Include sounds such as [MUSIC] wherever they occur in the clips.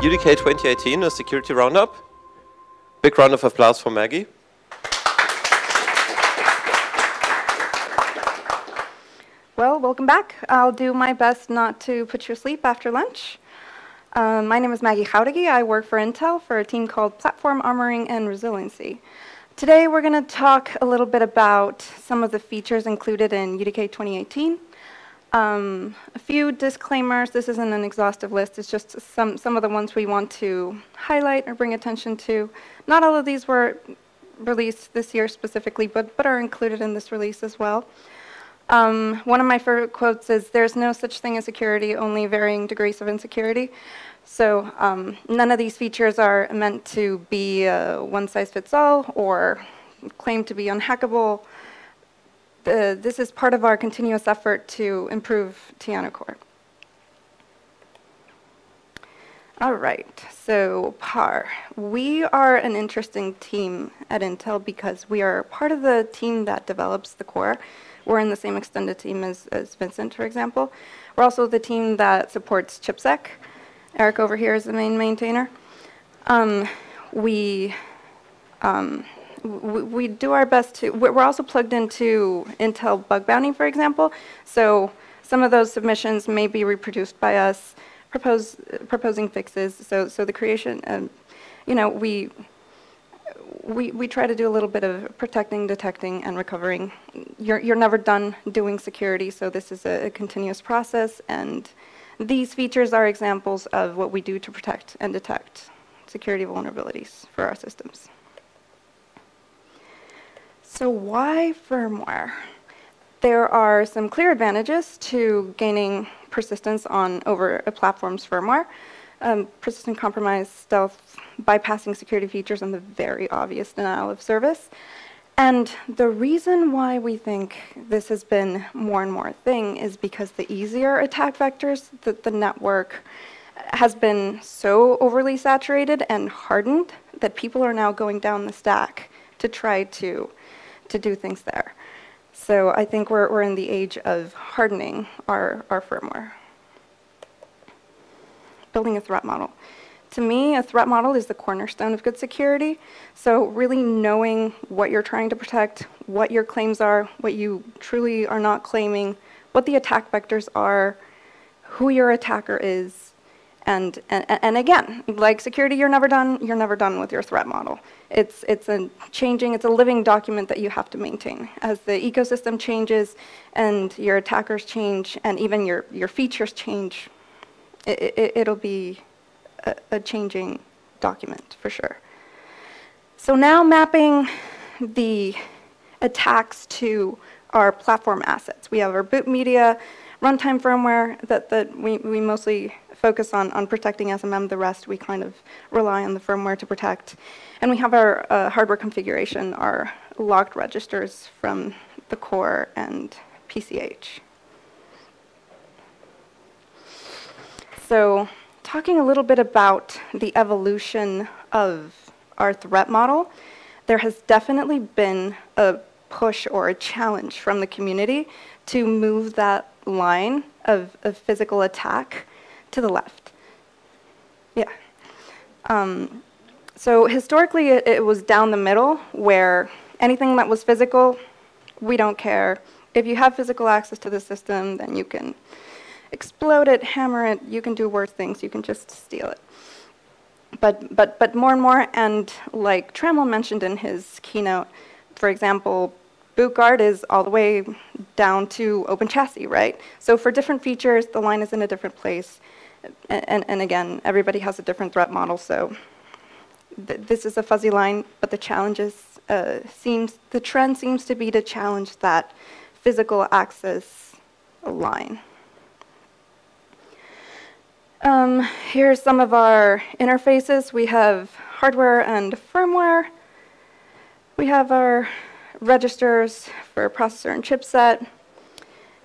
UDK 2018, a security roundup. Big round of applause for Maggie. Well, welcome back. I'll do my best not to put you asleep after lunch. Um, my name is Maggie Jauregui. I work for Intel for a team called Platform Armoring and Resiliency. Today we're going to talk a little bit about some of the features included in UDK 2018. Um, a few disclaimers. This isn't an exhaustive list. It's just some, some of the ones we want to highlight or bring attention to. Not all of these were released this year specifically, but, but are included in this release as well. Um, one of my favorite quotes is, there's no such thing as security, only varying degrees of insecurity. So um, none of these features are meant to be one size fits all or claim to be unhackable. The, this is part of our continuous effort to improve Tiano Core. All right, so PAR. We are an interesting team at Intel because we are part of the team that develops the core. We're in the same extended team as, as Vincent, for example. We're also the team that supports ChipSec. Eric over here is the main maintainer. Um, we, um, we do our best to, we're also plugged into Intel bug bounty, for example. So some of those submissions may be reproduced by us, propose, proposing fixes. So, so the creation, um, you know, we, we, we try to do a little bit of protecting, detecting, and recovering. You're, you're never done doing security, so this is a, a continuous process, and these features are examples of what we do to protect and detect security vulnerabilities for our systems. So why firmware? There are some clear advantages to gaining persistence on over a platform's firmware um, persistent compromise, stealth, bypassing security features, and the very obvious denial of service. And the reason why we think this has been more and more a thing is because the easier attack vectors that the network has been so overly saturated and hardened that people are now going down the stack to try to, to do things there. So I think we're, we're in the age of hardening our, our firmware building a threat model. To me, a threat model is the cornerstone of good security. So really knowing what you're trying to protect, what your claims are, what you truly are not claiming, what the attack vectors are, who your attacker is, and, and, and again, like security, you're never done, you're never done with your threat model. It's, it's a changing, it's a living document that you have to maintain. As the ecosystem changes and your attackers change and even your, your features change, it, will it, be a, a changing document for sure. So now mapping the attacks to our platform assets. We have our boot media, runtime firmware that, that we, we mostly focus on, on protecting SMM. The rest we kind of rely on the firmware to protect. And we have our uh, hardware configuration, our locked registers from the core and PCH. So talking a little bit about the evolution of our threat model, there has definitely been a push or a challenge from the community to move that line of, of physical attack to the left. Yeah. Um, so historically, it, it was down the middle where anything that was physical, we don't care. If you have physical access to the system, then you can explode it, hammer it, you can do worse things, you can just steal it. But, but, but more and more, and like Trammell mentioned in his keynote, for example, bootguard is all the way down to open chassis, right? So for different features, the line is in a different place. And, and, again, everybody has a different threat model, so th this is a fuzzy line, but the challenge is, uh, seems, the trend seems to be to challenge that physical access line. Um, here's some of our interfaces. We have hardware and firmware. We have our registers for processor and chipset.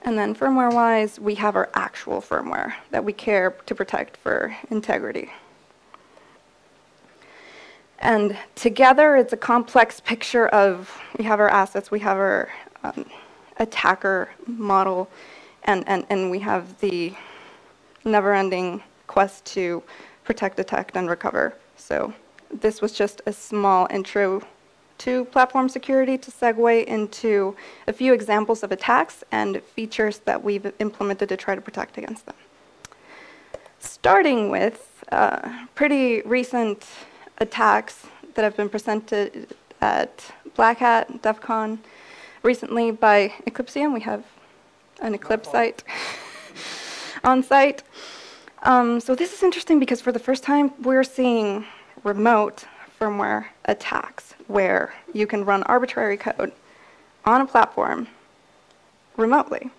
And then firmware-wise, we have our actual firmware that we care to protect for integrity. And together, it's a complex picture of, we have our assets, we have our um, attacker model, and, and, and we have the never-ending quest to protect, detect, and recover. So this was just a small intro to platform security to segue into a few examples of attacks and features that we've implemented to try to protect against them. Starting with uh, pretty recent attacks that have been presented at Black Hat, DEF CON, recently by Eclypsium. We have an Eclipse site [LAUGHS] on site. Um, so this is interesting because for the first time, we're seeing remote firmware attacks where you can run arbitrary code on a platform remotely.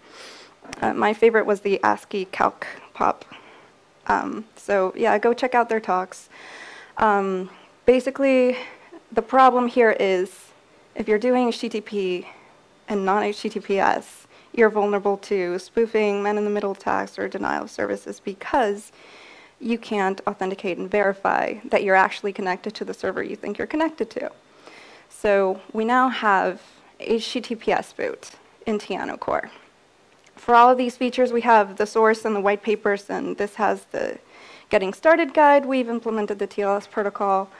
Uh, my favorite was the ASCII calc pop. Um, so yeah, go check out their talks. Um, basically, the problem here is if you're doing HTTP and non-HTTPS, you're vulnerable to spoofing, man-in-the-middle attacks, or denial of services because you can't authenticate and verify that you're actually connected to the server you think you're connected to. So we now have HTTPS boot in Tiano Core. For all of these features, we have the source and the white papers, and this has the getting started guide. We've implemented the TLS protocol,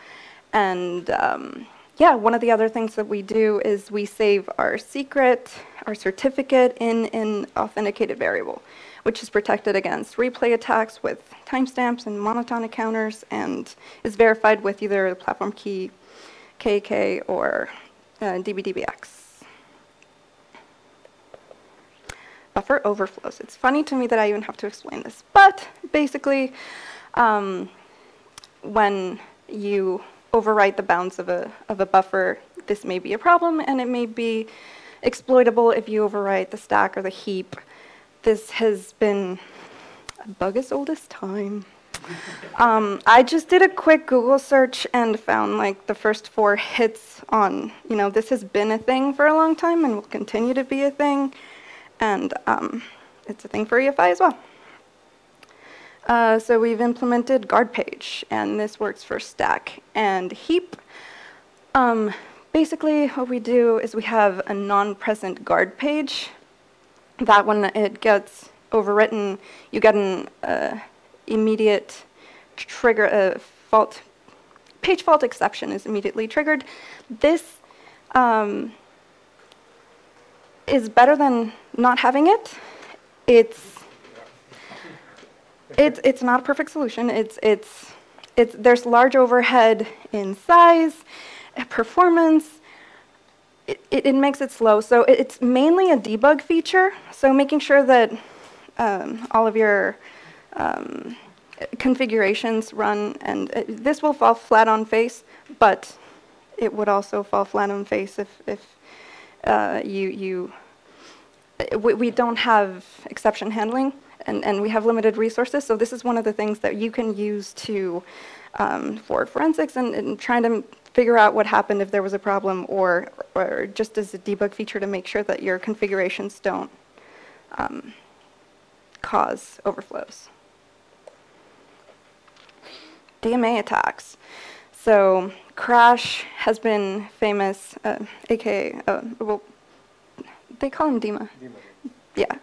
and um, yeah, one of the other things that we do is we save our secret, our certificate in an authenticated variable, which is protected against replay attacks with timestamps and monotonic counters and is verified with either the platform key KEK or uh, DBDBX. Buffer overflows. It's funny to me that I even have to explain this, but basically, um, when you overwrite the bounds of a, of a buffer, this may be a problem, and it may be exploitable if you overwrite the stack or the heap. This has been a bug as old as time. Um, I just did a quick Google search and found like the first four hits on, you know, this has been a thing for a long time and will continue to be a thing. And um, it's a thing for EFI as well. Uh, so we've implemented guard page, and this works for stack and heap. Um, basically, what we do is we have a non-present guard page. That when it gets overwritten, you get an uh, immediate trigger, uh, fault, page fault exception is immediately triggered. This um, is better than not having it. It's it's, it's not a perfect solution. It's, it's, it's, there's large overhead in size, performance. It, it, it makes it slow. So it's mainly a debug feature. So making sure that um, all of your um, configurations run, and uh, this will fall flat on face, but it would also fall flat on face if, if uh, you, you we, we don't have exception handling and, and we have limited resources. So this is one of the things that you can use to um, for forensics and, and trying to figure out what happened if there was a problem or, or just as a debug feature to make sure that your configurations don't um, cause overflows. DMA attacks. So Cr4sh has been famous, uh, aka, uh, well, they call him Dima. Dima. Yeah.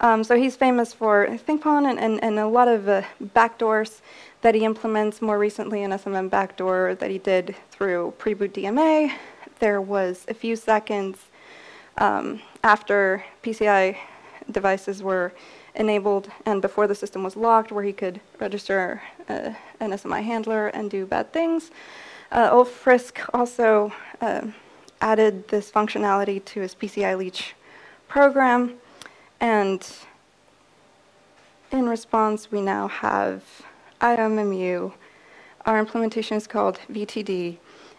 Um, so he's famous for ThinkPwn and, and, and a lot of uh, backdoors that he implements more recently an SMM backdoor that he did through Preboot DMA. There was a few seconds um, after PCI devices were enabled and before the system was locked where he could register uh, an SMI handler and do bad things. Uh, Ulf Frisk also uh, added this functionality to his PCILeech program. And in response, we now have IOMMU. Our implementation is called VT-d.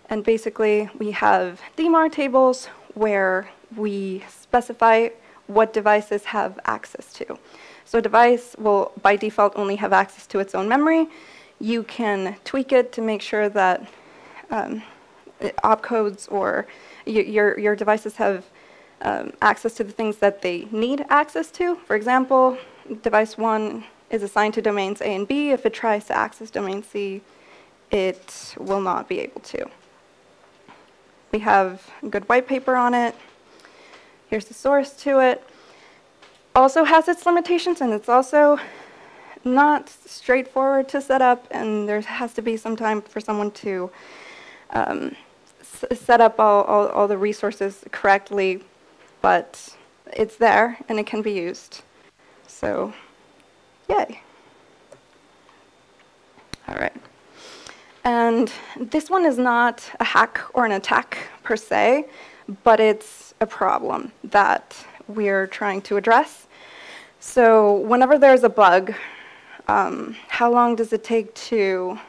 And basically, we have DMAR tables where we specify what devices have access to. So a device will, by default, only have access to its own memory. You can tweak it to make sure that um, opcodes or your, your devices have um, access to the things that they need access to. For example, device one is assigned to domains A and B. If it tries to access domain C, it will not be able to. We have a good white paper on it. Here's the source to it. Also has its limitations, and it's also not straightforward to set up, and there has to be some time for someone to um, set up all, all, all the resources correctly, but it's there and it can be used. So, yay. All right. And this one is not a hack or an attack per se, but it's a problem that we're trying to address. So whenever there's a bug, um, how long does it take to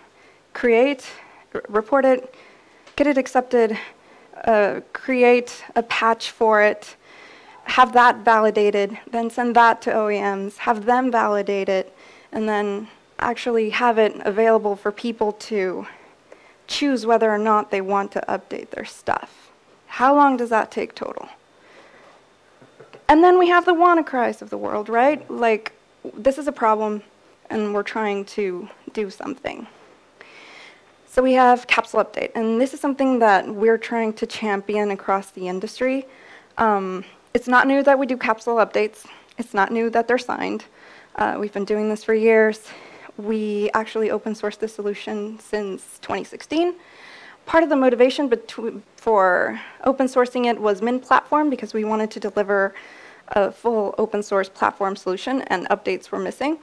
create, report it, get it accepted, uh, create a patch for it, have that validated, then send that to OEMs, have them validate it, and then actually have it available for people to choose whether or not they want to update their stuff. How long does that take total? And then we have the WannaCries of the world, right? Like, this is a problem, and we're trying to do something. So we have capsule update, and this is something that we're trying to champion across the industry. Um, it's not new that we do capsule updates. It's not new that they're signed. Uh, we've been doing this for years. We actually open sourced this solution since 2016. Part of the motivation for open sourcing it was MinPlatform because we wanted to deliver a full open source platform solution, and updates were missing.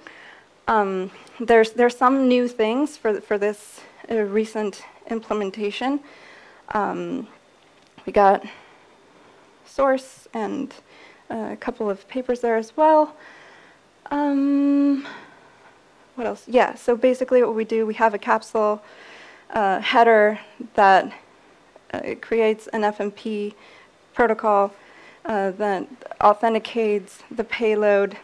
Um, there's there's some new things for for this uh, recent implementation. Um, we got source and uh, a couple of papers there as well. Um, what else? Yeah, so basically what we do, we have a capsule uh, header that uh, creates an FMP protocol uh, that authenticates the payload,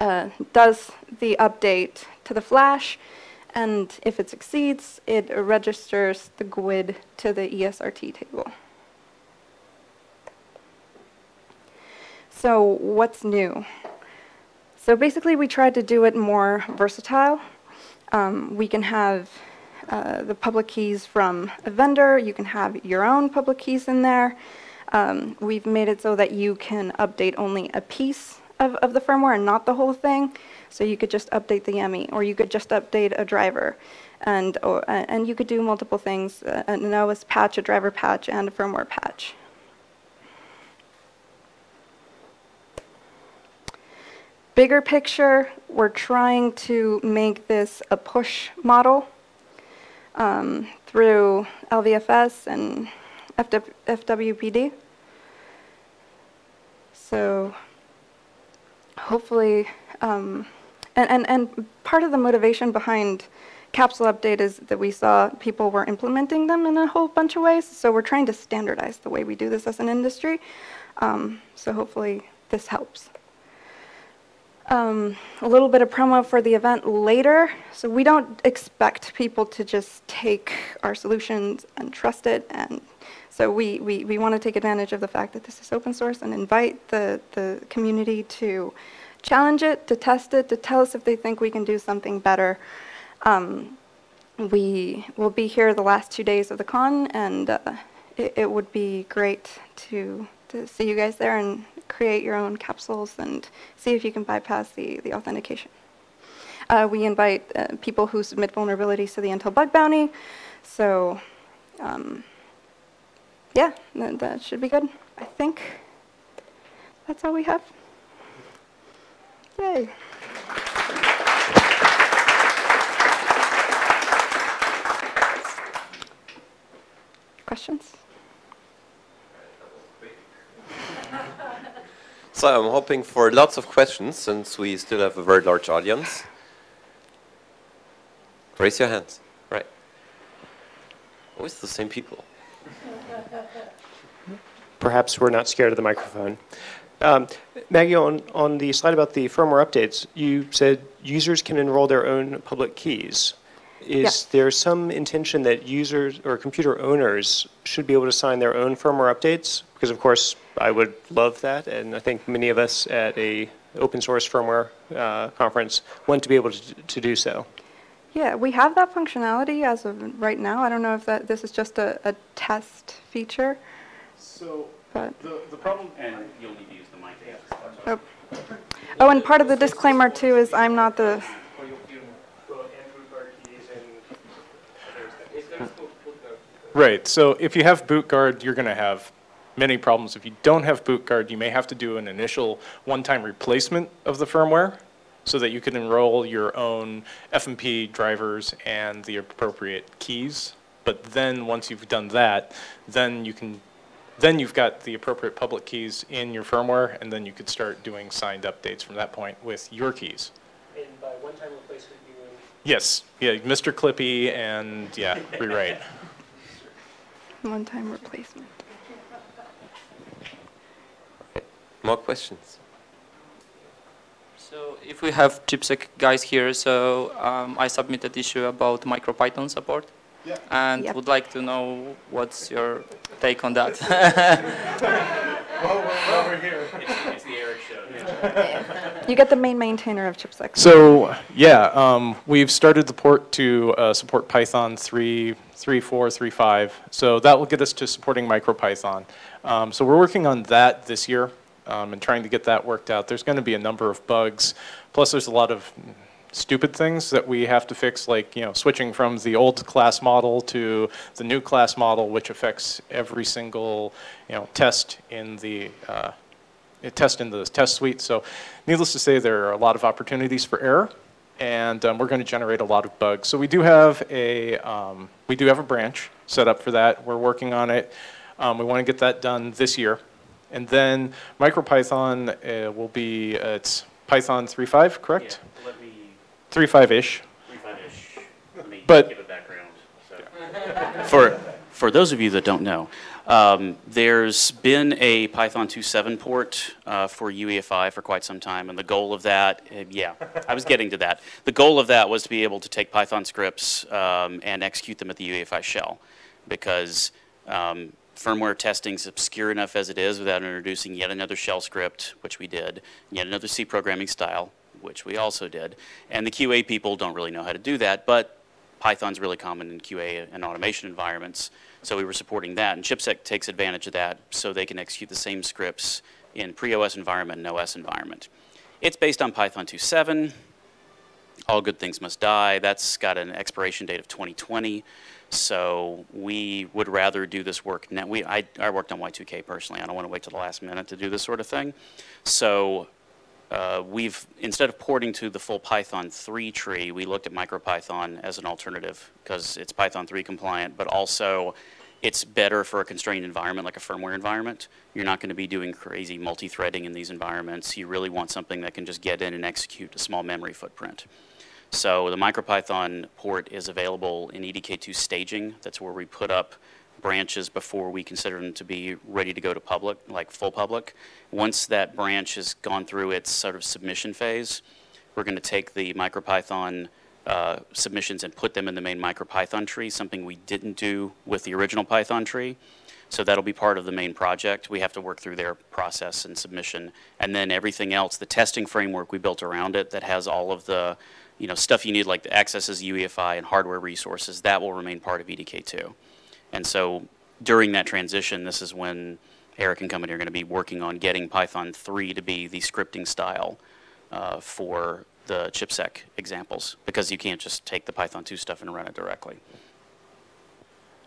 uh, does the update to the flash, and if it succeeds, it registers the GUID to the ESRT table. So what's new? So basically, we tried to do it more versatile. Um, we can have uh, the public keys from a vendor. You can have your own public keys in there. Um, we've made it so that you can update only a piece of, of the firmware and not the whole thing. So you could just update the YAMI, or you could just update a driver. And, or, and you could do multiple things, uh, an OS patch, a driver patch, and a firmware patch. Bigger picture, we're trying to make this a push model um, through LVFS and FW, fwupd. So hopefully, um, and, and, and part of the motivation behind capsule update is that we saw people were implementing them in a whole bunch of ways. So we're trying to standardize the way we do this as an industry. Um, so hopefully this helps. Um, a little bit of promo for the event later. So we don't expect people to just take our solutions and trust it. And so we, we, we want to take advantage of the fact that this is open source and invite the, the community to challenge it, to test it, to tell us if they think we can do something better. Um, we will be here the last two days of the con, and uh, it, it would be great to, to see you guys there and create your own capsules and see if you can bypass the, the authentication. Uh, we invite uh, people who submit vulnerabilities to the Intel Bug Bounty. So, um, yeah, that, should be good. I think that's all we have. Yay. Questions? [LAUGHS] So I'm hoping for lots of questions since we still have a very large audience. Raise your hands. Right. Always the same people. Perhaps we're not scared of the microphone. Um, Maggie, on, on the slide about the firmware updates, you said users can enroll their own public keys. Is Yes. there some intention that users or computer owners should be able to sign their own firmware updates? Because of course, I would love that, and I think many of us at a open source firmware uh, conference want to be able to, to do so. Yeah, we have that functionality as of right now. I don't know if that this is just a, a test feature, So but the, the problem, And you'll need to use the mic. oh, Oh, and part of the disclaimer too is I'm not the, Right, so if you have boot guard, you're going to have many problems. If you don't have boot guard, you may have to do an initial one-time replacement of the firmware so that you can enroll your own FMP drivers and the appropriate keys. But then, once you've done that, then you can, then you've got the appropriate public keys in your firmware, and then you could start doing signed updates from that point with your keys. And by one-time replacement, you mean? Yes, yeah, Mr. Clippy and, yeah, rewrite. [LAUGHS] one-time replacement. More questions? So if we have chipsec guys here, so um, I submitted issue about MicroPython support. And Yep. would like to know what's your take on that. [LAUGHS] Well, we're here. It's the Eric show. [LAUGHS] You get the main maintainer of chipsec. So, yeah, um, we've started the port to uh, support Python 3, 3, 4, 3, 5. So that will get us to supporting MicroPython. Um, so we're working on that this year um, and trying to get that worked out. There's going to be a number of bugs. Plus, there's a lot of stupid things that we have to fix, like, you know, switching from the old class model to the new class model, which affects every single, you know, test in the uh, test in the test suite. So needless to say, there are a lot of opportunities for error, and um, we're going to generate a lot of bugs. So we do have a, um, we do have a branch set up for that. We're working on it. Um, we want to get that done this year. And then MicroPython uh, will be, uh, it's Python 3.5, correct? Yeah, let me, 3.5-ish. refinish, let me But- give a background. So, [LAUGHS] For, for those of you that don't know, um, there's been a Python 2.7 port uh, for UEFI for quite some time, and the goal of that, uh, yeah, I was getting to that. The goal of that was to be able to take Python scripts um, and execute them at the UEFI shell, because um, firmware testing is obscure enough as it is without introducing yet another shell script, which we did, yet another C programming style, which we also did. And the QA people don't really know how to do that, but Python's really common in QA and automation environments, so we were supporting that. And ChipSec takes advantage of that so they can execute the same scripts in pre-OS environment and OS environment. It's based on Python 2.7. All good things must die. That's got an expiration date of 2020. So we would rather do this work now. We, I, I worked on Y2K personally. I don't want to wait till the last minute to do this sort of thing. So uh, we've, instead of porting to the full Python 3 tree, we looked at MicroPython as an alternative because it's Python 3 compliant, but also it's better for a constrained environment like a firmware environment. You're not going to be doing crazy multi-threading in these environments. You really want something that can just get in and execute a small memory footprint. So the MicroPython port is available in EDK2 staging. That's where we put up branches before we consider them to be ready to go to public, like full public. Once that branch has gone through its sort of submission phase, we're going to take the MicroPython uh, submissions and put them in the main MicroPython tree, something we didn't do with the original Python tree. So that'll be part of the main project. We have to work through their process and submission. And then everything else, the testing framework we built around it that has all of the, you know, stuff you need like the accesses UEFI and hardware resources, that will remain part of E EDK2. And so during that transition, this is when Eric and company are going to be working on getting Python 3 to be the scripting style uh, for the chipsec examples, because you can't just take the Python 2 stuff and run it directly.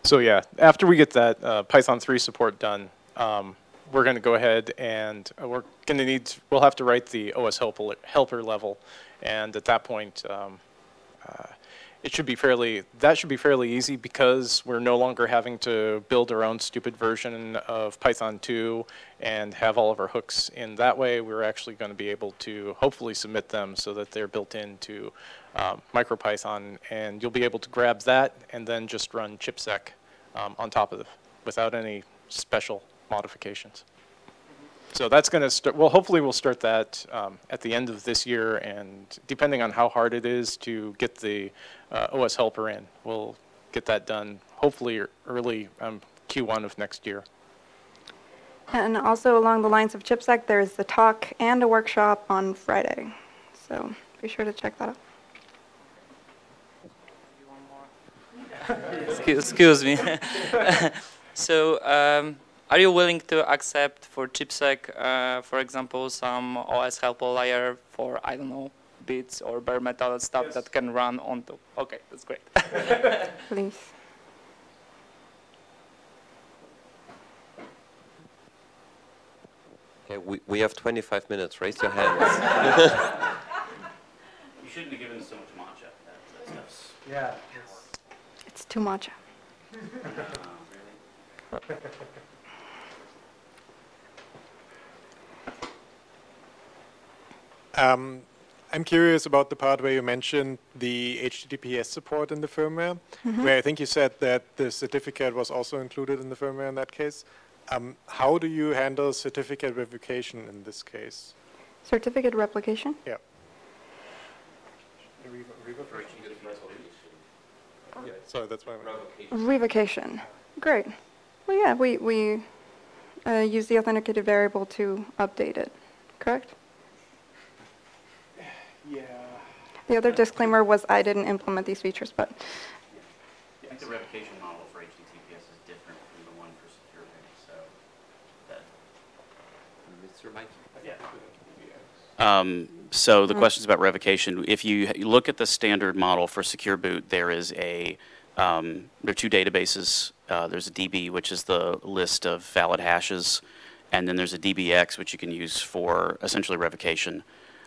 So yeah, after we get that uh, Python 3 support done, um, we're going to go ahead and uh, we're going to need, we'll have to write the OS helper, helper level. And at that point, um, uh, it should be fairly, that should be fairly easy because we're no longer having to build our own stupid version of Python 2 and have all of our hooks in that way. We're actually going to be able to hopefully submit them so that they're built into um, MicroPython, and you'll be able to grab that and then just run chipsec um, on top of it without any special modifications. So that's going to start, well, hopefully we'll start that um, at the end of this year, and depending on how hard it is to get the uh, OS helper in, we'll get that done hopefully early um, Q1 of next year. And also along the lines of chipsec, there's the talk and a workshop on Friday. So be sure to check that out. excuse, excuse me. [LAUGHS] so um, are you willing to accept for chipsec, uh, for example, some OS helper layer for I don't know BITS or bare metal stuff that can run onto? Okay, that's great. [LAUGHS] Please. Okay, we, we have 25 minutes. Raise your hands. [LAUGHS] You shouldn't be giving so much matcha. That, that stuff's. Yeah. It's too much. [LAUGHS] Um, I'm curious about the part where you mentioned the HTTPS support in the firmware, where I think you said that the certificate was also included in the firmware in that case. Um, how do you handle certificate revocation in this case? Certificate replication? Yeah. So that's why. I'm- Revocation. Great. Well, yeah, we, we uh, use the authenticated variable to update it, correct? Yeah. The other disclaimer was I didn't implement these features, but I think the revocation model for HTTPS is different from the one for secure boot, so that, Mr. Mike. Yeah. Um, So the questions about revocation, if you you look at the standard model for Secure Boot, there is a, um, there are two databases. Uh, There's a DB, which is the list of valid hashes, and then there's a DBX, which you can use for essentially revocation.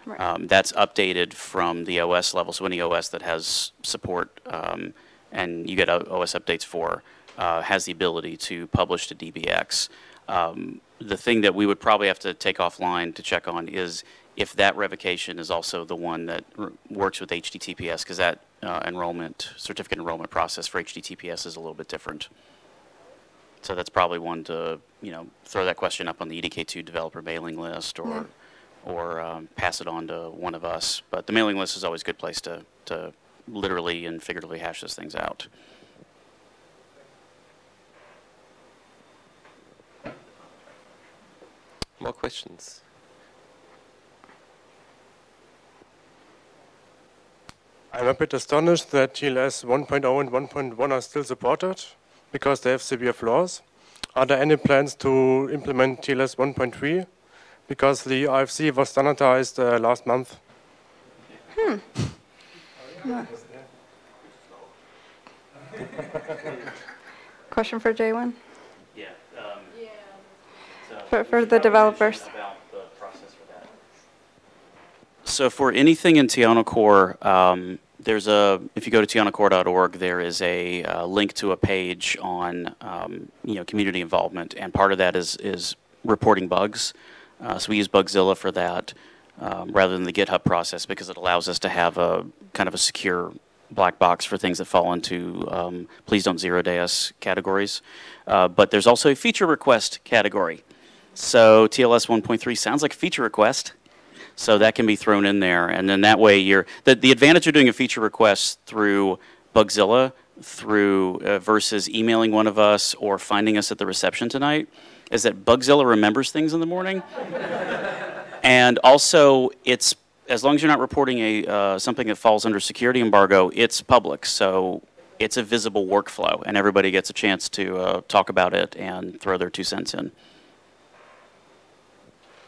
Right. Um, That's updated from the OS level, so any OS that has support um, and you get OS updates for, uh, has the ability to publish to DBX. Um, The thing that we would probably have to take offline to check on is if that revocation is also the one that r- works with HTTPS, because that uh, enrollment, certificate enrollment process for HTTPS is a little bit different. So that's probably one to, you know, throw that question up on the EDK2 developer mailing list or, or um, pass it on to one of us. But the mailing list is always a good place to, to literally and figuratively hash those things out. More questions? I'm a bit astonished that TLS 1.0 and 1.1 are still supported because they have severe flaws. Are there any plans to implement TLS 1.3? Because the RFC was standardized uh, last month. Hmm. Yeah. [LAUGHS] question for Jaylen? Yeah. Yeah. For- for the developers. So for anything in Tiano Core, um, there's a, if you go to tianocore.org, there is a uh, link to a page on, um, you know, community involvement, and part of that is, is reporting bugs. Uh, so we use Bugzilla for that, um, rather than the GitHub process, because it allows us to have a, kind of a secure black box for things that fall into, um, please don't zero day us categories. Uh, but there's also a feature request category. So TLS 1.3 sounds like a feature request. So that can be thrown in there, and then that way you're, the, the advantage of doing a feature request through Bugzilla, through, uh, versus emailing one of us or finding us at the reception tonight, is that Bugzilla remembers things in the morning. And also, it's, as long as you're not reporting a, uh, something that falls under security embargo, it's public, so it's a visible workflow, and everybody gets a chance to, uh, talk about it and throw their two cents in.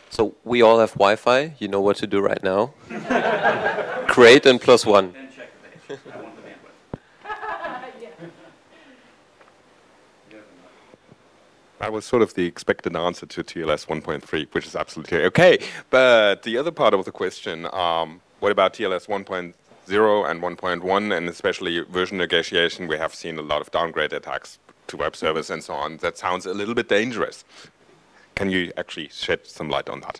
So we all have Wi-Fi. You know what to do right now. [LAUGHS] Create and plus one. Then [LAUGHS] check the page. I want the bandwidth. That was sort of the expected answer to TLS 1.3, which is absolutely okay. But the other part of the question, um, what about TLS 1.0 and 1.1, and especially version negotiation? We have seen a lot of downgrade attacks to web servers and so on. That sounds a little bit dangerous. Can you actually shed some light on that?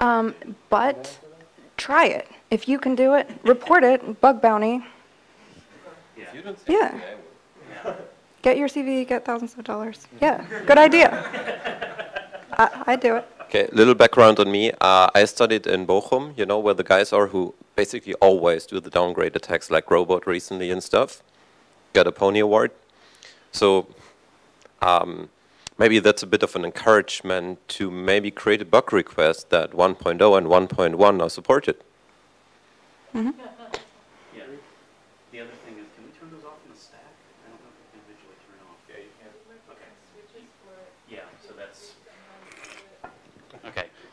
Um, but try it. If you can do it, report it, bug bounty. Yeah. [LAUGHS] Get your CV, get thousands of dollars. Yeah, good idea. [LAUGHS] I, I do it. Okay, little background on me. Uh, I studied in Bochum, you know, where the guys are who basically always do the downgrade attacks like Robot recently and stuff. Got a Pwnie Award. So um, maybe that's a bit of an encouragement to maybe create a bug request that 1.0 and 1.1 are supported. Yeah. The other thing is, can we turn those off in the stack?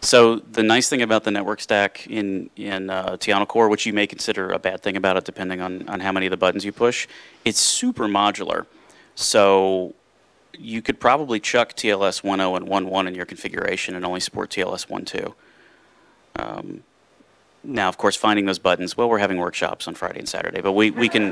So the nice thing about the network stack in, in uh, Tiano Core, which you may consider a bad thing about it depending on, on how many of the buttons you push, it's super modular. So you could probably chuck TLS 1.0 and 1.1 in your configuration and only support TLS 1.2. Um, now, of course, finding those buttons, well, we're having workshops on Friday and Saturday, but we, we can,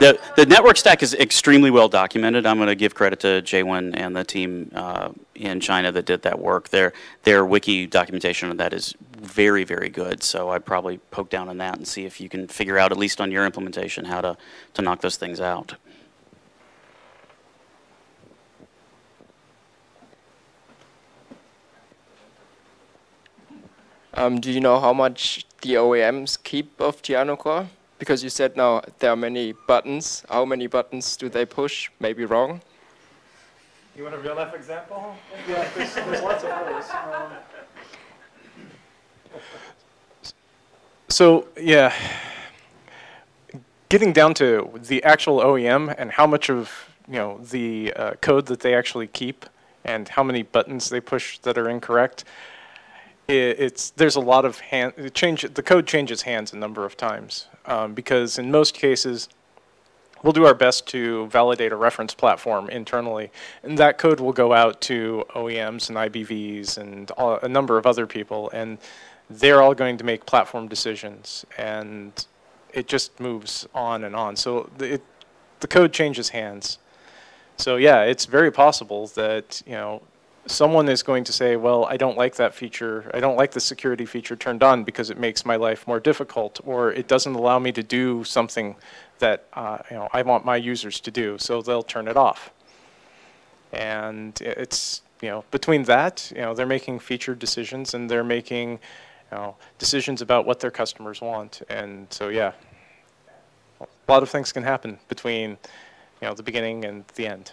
the, the network stack is extremely well documented. I'm going to give credit to J1 and the team uh, in China that did that work. Their, their wiki documentation of that is very, very good. So I'd probably poke down on that and see if you can figure out, at least on your implementation, how to, to knock those things out. Um, do you know how much the OEMs keep of Tiano Core? Because you said now there are many buttons. How many buttons do they push? Maybe wrong. You want a real life example? Yeah, there's, there's lots of those. Um, so, yeah, getting down to the actual OEM and how much of you know the uh, code that they actually keep and how many buttons they push that are incorrect it's there's a lot of hand change. The code changes hands a number of times um, because in most cases, we'll do our best to validate a reference platform internally, and that code will go out to OEMs and IBVs and all, a number of other people, and they're all going to make platform decisions, and it just moves on and on. So the, it, the code changes hands. So yeah, it's very possible that you know someone is going to say, well, I don't like that feature, I don't like the security feature turned on because it makes my life more difficult, or it doesn't allow me to do something that uh, you know, I want my users to do, so they'll turn it off. And it's, you know, between that, you know, they're making feature decisions and they're making, you know, decisions about what their customers want. And so, yeah, a lot of things can happen between, you know, the beginning and the end.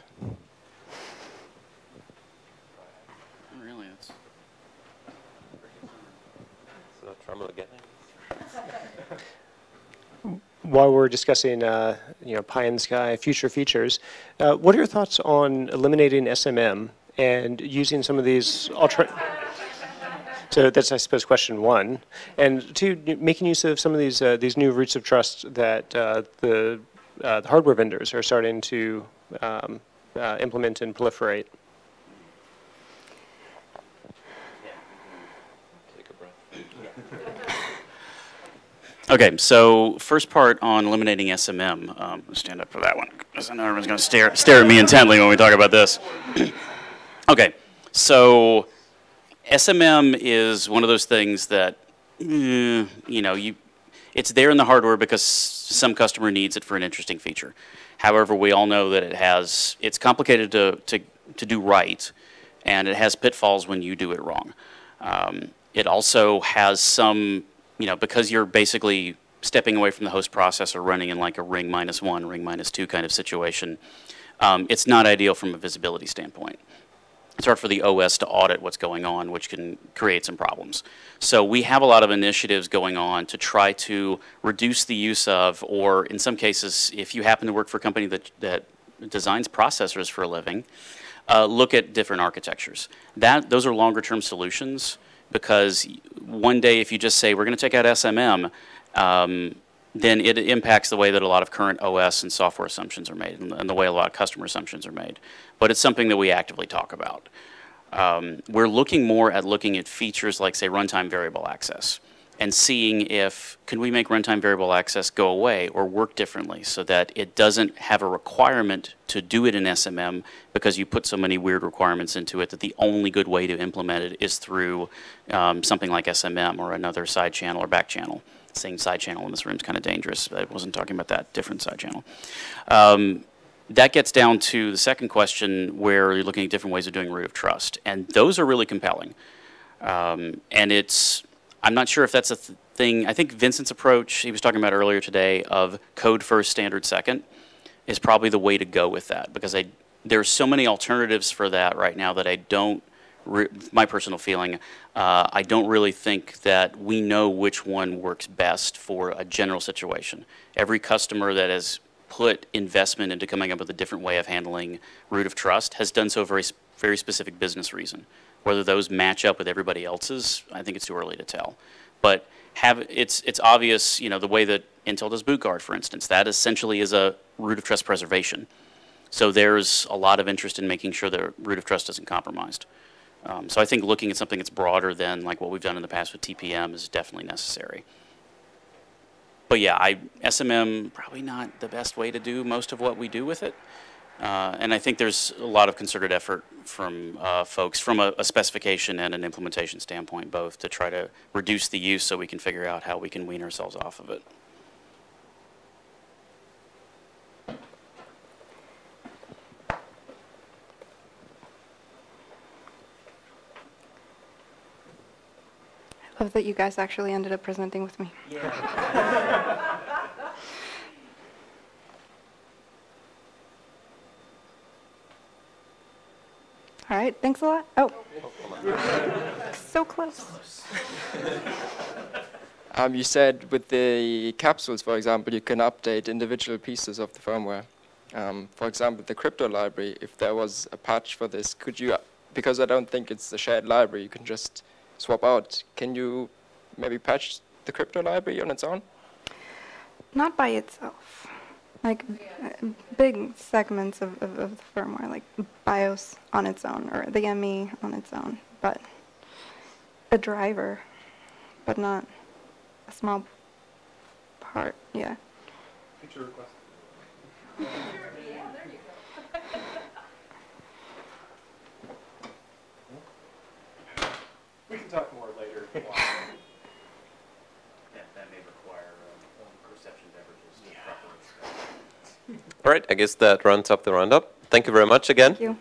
Again. While we're discussing, uh, you know, pie in the sky future features, uh, what are your thoughts on eliminating SMM and using some of these alter? So that's, I suppose, question one. And two, making use of some of these uh, these new roots of trust that uh, the, uh, the hardware vendors are starting to um, uh, implement and proliferate. Okay, so first part on eliminating SMM. Um, stand up for that one, because I know everyone's going to stare, stare at me intently when we talk about this. [CLEARS THROAT] okay, so SMM is one of those things that, eh, you know, you, it's there in the hardware because some customer needs it for an interesting feature. However, we all know that it has, it's complicated to, to, to do right, and it has pitfalls when you do it wrong. Um, it also has some you know, because you're basically stepping away from the host processor running in like a ring minus one, ring minus two kind of situation, um, it's not ideal from a visibility standpoint. It's hard for the OS to audit what's going on, which can create some problems. So we have a lot of initiatives going on to try to reduce the use of, or in some cases, if you happen to work for a company that, that designs processors for a living, uh, look at different architectures. That, those are longer term solutions because one day if you just say we're going to take out SMM, um, then it impacts the way that a lot of current OS and software assumptions are made and, and, the way a lot of customer assumptions are made. But it's something that we actively talk about. Um, we're looking more at looking at features like, say, runtime variable access and seeing if can we make runtime variable access go away or work differently so that it doesn't have a requirement to do it in SMM because you put so many weird requirements into it that the only good way to implement it is through um, something like SMM or another side channel or back channel. Saying side channel in this room is kind of dangerous. I wasn't talking about that different side channel. Um, that gets down to the second question where you're looking at different ways of doing root of trust. And those are really compelling. Um, and it's I'm not sure if that's a th thing. I think Vincent's approach, he was talking about earlier today, of code first, standard second, is probably the way to go with that because I, there's so many alternatives for that right now that I don't, my personal feeling, uh, I don't really think that we know which one works best for a general situation. Every customer that has put investment into coming up with a different way of handling root of trust has done so for a very specific business reason. Whether those match up with everybody else's, I think it's too early to tell. But have, it's, it's obvious, you know, the way that Intel does boot guard, for instance, that essentially is a root of trust preservation. So there's a lot of interest in making sure the root of trust isn't compromised. Um, so I think looking at something that's broader than like what we've done in the past with TPM is definitely necessary. But yeah, I, SMM, probably not the best way to do most of what we do with it. Uh, and I think there's a lot of concerted effort from uh, folks from a, a specification and an implementation standpoint, both to try to reduce the use so we can figure out how we can wean ourselves off of it. I love that you guys actually ended up presenting with me. [LAUGHS] All right, thanks a lot. Oh. So close. Um, you said with the capsules, for example, you can update individual pieces of the firmware. Um, for example, the crypto library, if there was a patch for this, could you, because I don't think it's a shared library, you can just swap out. Can you maybe patch the crypto library on its own? Not by itself. Like uh, big segments of, of, of the firmware, like BIOS on its own or the ME on its own, but a driver, but not a small part. Yeah. Feature request. We can talk more later. if you want. That may require perception beverages All right, I guess that runs up the roundup. Thank you very much again. Thank you.